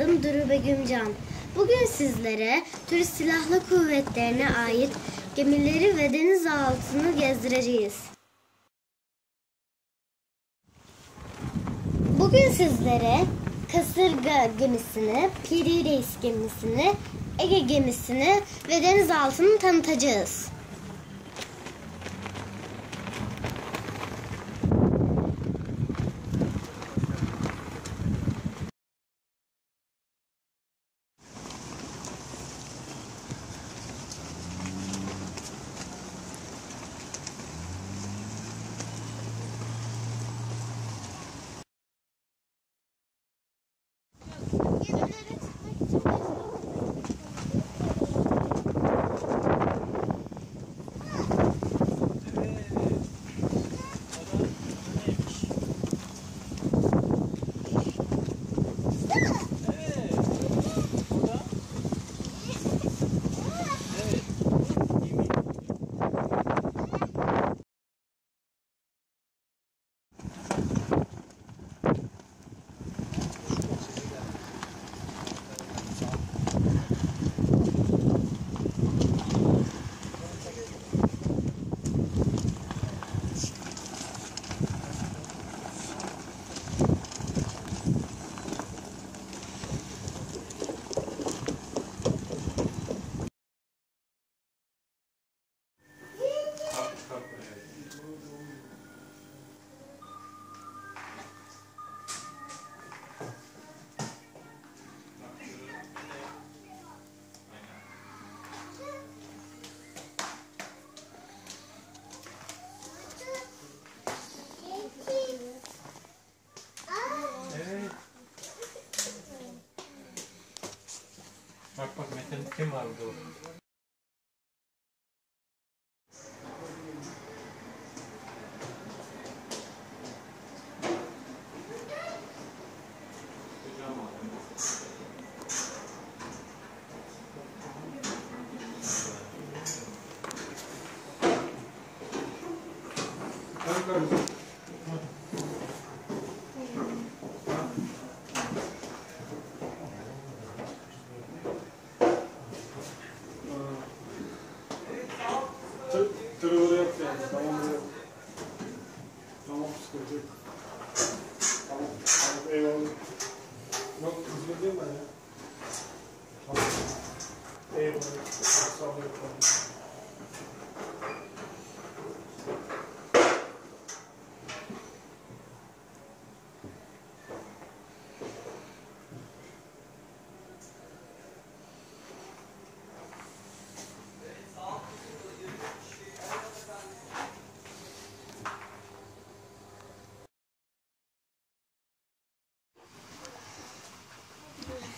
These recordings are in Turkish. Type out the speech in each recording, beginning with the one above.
adım Duru Begümcan. Bugün sizlere Türk Silahlı Kuvvetlerine ait gemileri ve denizaltını gezdireceğiz. Bugün sizlere Kasırga gemisini, Piri Reis gemisini, Ege gemisini ve denizaltını tanıtacağız. झटपट मिशन से मार दो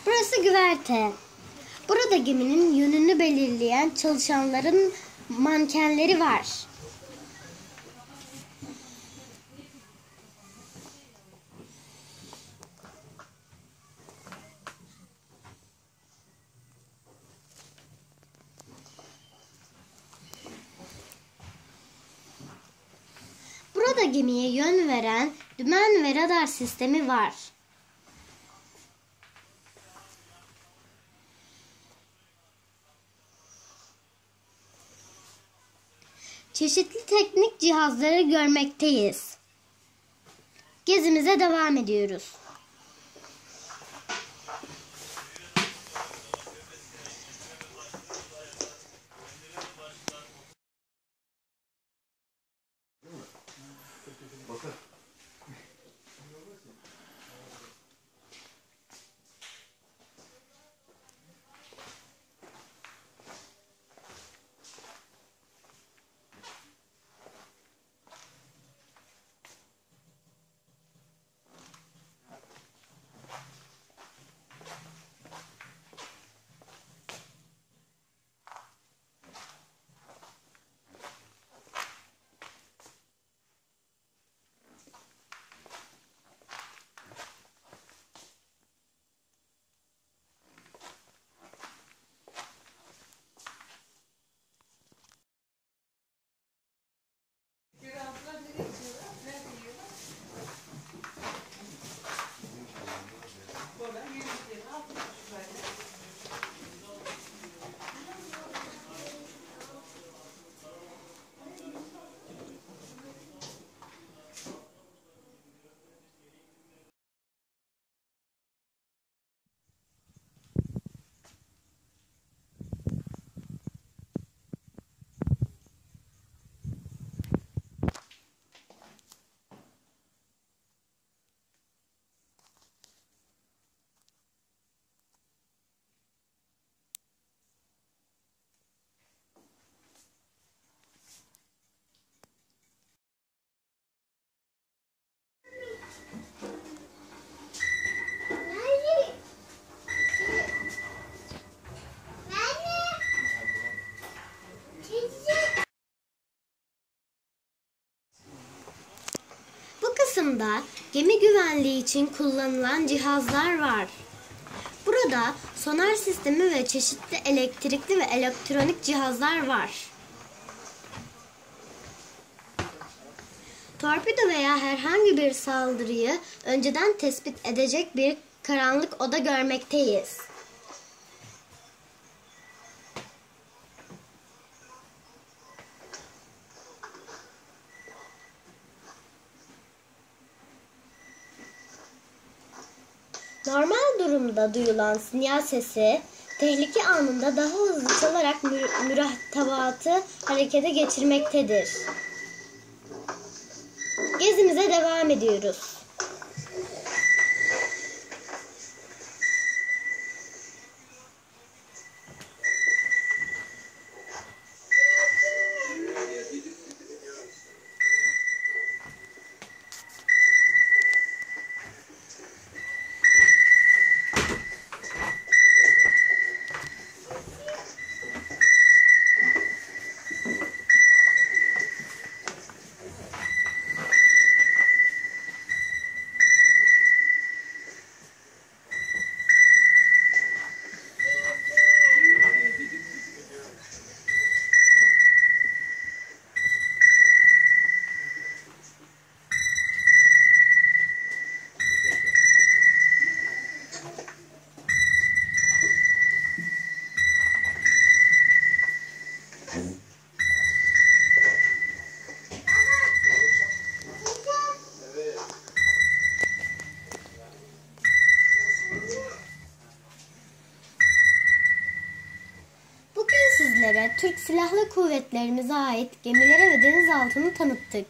Burası güverte. Burada geminin yönünü belirleyen çalışanların mankenleri var. Burada gemiye yön veren dümen ve radar sistemi var. Çeşitli teknik cihazları görmekteyiz. Gezimize devam ediyoruz. Kısımda gemi güvenliği için kullanılan cihazlar var. Burada sonar sistemi ve çeşitli elektrikli ve elektronik cihazlar var. Torpido veya herhangi bir saldırıyı önceden tespit edecek bir karanlık oda görmekteyiz. Durumda duyulan sinyal sesi tehlike anında daha hızlı çalarak mü- mürettebatı harekete geçirmektedir. Gezimize devam ediyoruz. Bugün sizlere Türk Silahlı Kuvvetlerimize ait gemilere ve denizaltını tanıttık.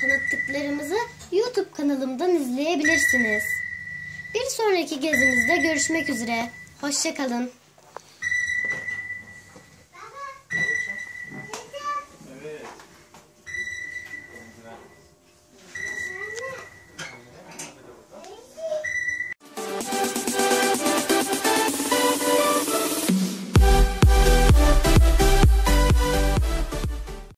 Tanıttıklarımızı YouTube kanalımdan izleyebilirsiniz. Bir sonraki gezimizde görüşmek üzere. Hoşçakalın.